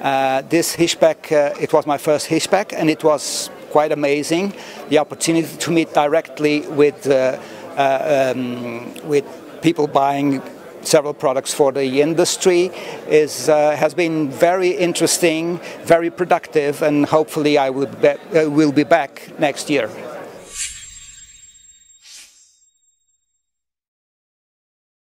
Uh, this HISPEC, uh, it was my first HISPEC, and it was quite amazing. The opportunity to meet directly with, uh, uh um, with people buying several products for the industry is, uh, has been very interesting, very productive and hopefully I will be, uh, will be back next year.